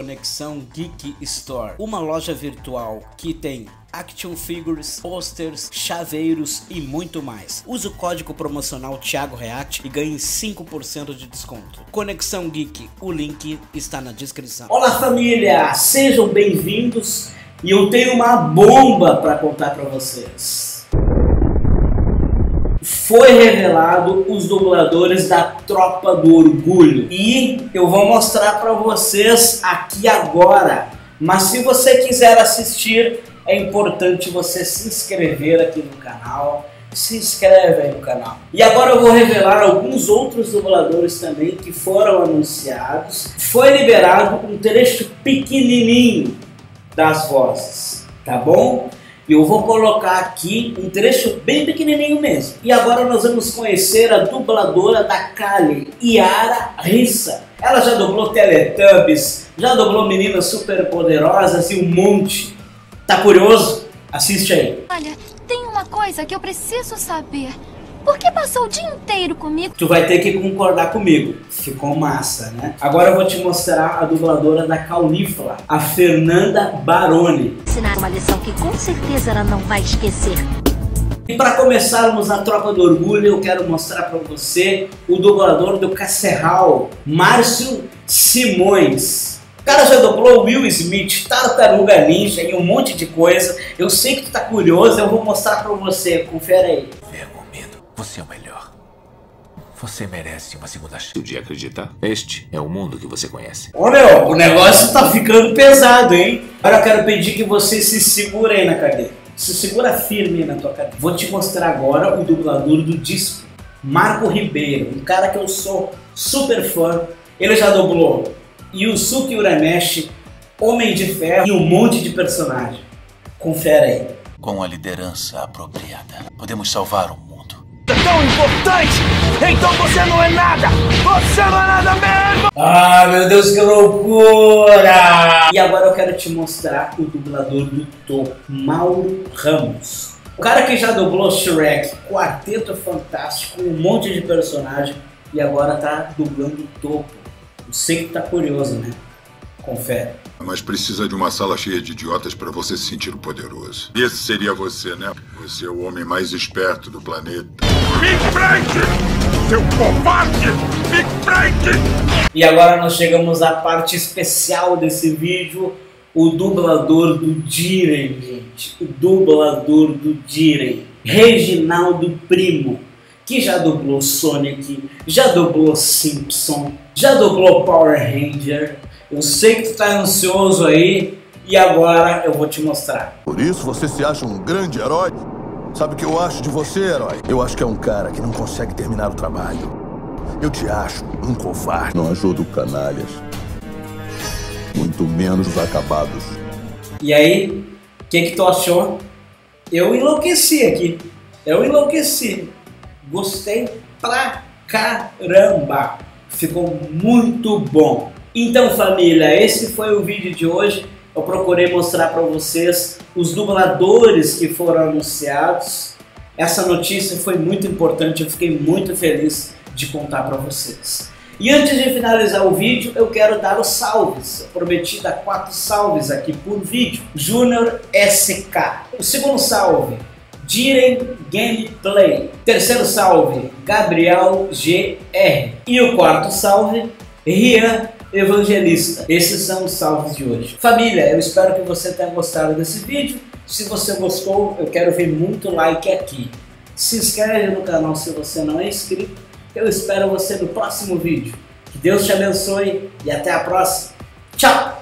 Conexão Geek Store, uma loja virtual que tem action figures, posters, chaveiros e muito mais. Use o código promocional Thiago React e ganhe 5% de desconto. Conexão Geek, o link está na descrição. Olá família, sejam bem-vindos e eu tenho uma bomba para contar para vocês foi revelado os dubladores da Tropa do Orgulho. E eu vou mostrar para vocês aqui agora. Mas se você quiser assistir, é importante você se inscrever aqui no canal. Se inscreve aí no canal. E agora eu vou revelar alguns outros dubladores também que foram anunciados. Foi liberado um trecho pequenininho das vozes, tá bom? Eu vou colocar aqui um trecho bem pequenininho mesmo. E agora nós vamos conhecer a dubladora da Kali, Yara Rissa. Ela já dublou Teletubbies, já dublou Meninas Superpoderosas e um monte. Tá curioso? Assiste aí. Olha, tem uma coisa que eu preciso saber. Por que passou o dia inteiro comigo? Tu vai ter que concordar comigo. Ficou massa, né? Agora eu vou te mostrar a dubladora da Caulifla, a Fernanda Baroni. Ensinar uma lição que com certeza ela não vai esquecer. E para começarmos a tropa do orgulho, eu quero mostrar para você o dublador do Cacerral, Márcio Simões. O cara já dublou Will Smith, Tartaruga Ninja e um monte de coisa. Eu sei que tu tá curioso, eu vou mostrar para você. Confere aí. Você é o melhor. Você merece uma segunda chance de acreditar. Este é o mundo que você conhece. Ô meu, o negócio tá ficando pesado, hein? Agora eu quero pedir que você se segure aí na cadeira. Se segura firme aí na tua cadeira. Vou te mostrar agora o dublador do disco. Marco Ribeiro, um cara que eu sou super fã. Ele já dublou Yusuke Urameshi, Homem de Ferro e um monte de personagem. Confere aí. Com a liderança apropriada, podemos salvar o mundo tão importante, então você não é nada! Você não é nada mesmo! Ah, meu Deus, que loucura! E agora eu quero te mostrar o dublador do Topo, Mauro Ramos. O cara que já dublou Shrek, Quarteto Fantástico, um monte de personagem e agora tá dublando o Topo. Eu sei que tá curioso, né? Confere. Mas precisa de uma sala cheia de idiotas para você se sentir poderoso. Esse seria você, né? Você é o homem mais esperto do planeta. Me prende! Seu covarde! Me prende! E agora nós chegamos à parte especial desse vídeo. O dublador do Diren, gente. O dublador do Diren. Reginaldo Primo. Que já dublou Sonic, já dublou Simpson, já dublou Power Ranger, eu sei que tu tá ansioso aí e agora eu vou te mostrar. Por isso você se acha um grande herói? Sabe o que eu acho de você, herói? Eu acho que é um cara que não consegue terminar o trabalho. Eu te acho um covarde. Não ajudo canalhas. Muito menos os acabados. E aí, o que que tu achou? Eu enlouqueci aqui. Eu enlouqueci. Gostei pra caramba. Ficou muito bom. Então família, esse foi o vídeo de hoje. Eu procurei mostrar para vocês os dubladores que foram anunciados. Essa notícia foi muito importante, eu fiquei muito feliz de contar para vocês. E antes de finalizar o vídeo, eu quero dar os salves. Eu prometi dar quatro salves aqui por vídeo. Júnior SK. O segundo salve, Diren Gameplay. Terceiro salve, Gabriel GR. E o quarto salve, Rian evangelista. Esses são os salvos de hoje. Família, eu espero que você tenha gostado desse vídeo. Se você gostou, eu quero ver muito like aqui. Se inscreve no canal se você não é inscrito. Eu espero você no próximo vídeo. Que Deus te abençoe e até a próxima. Tchau!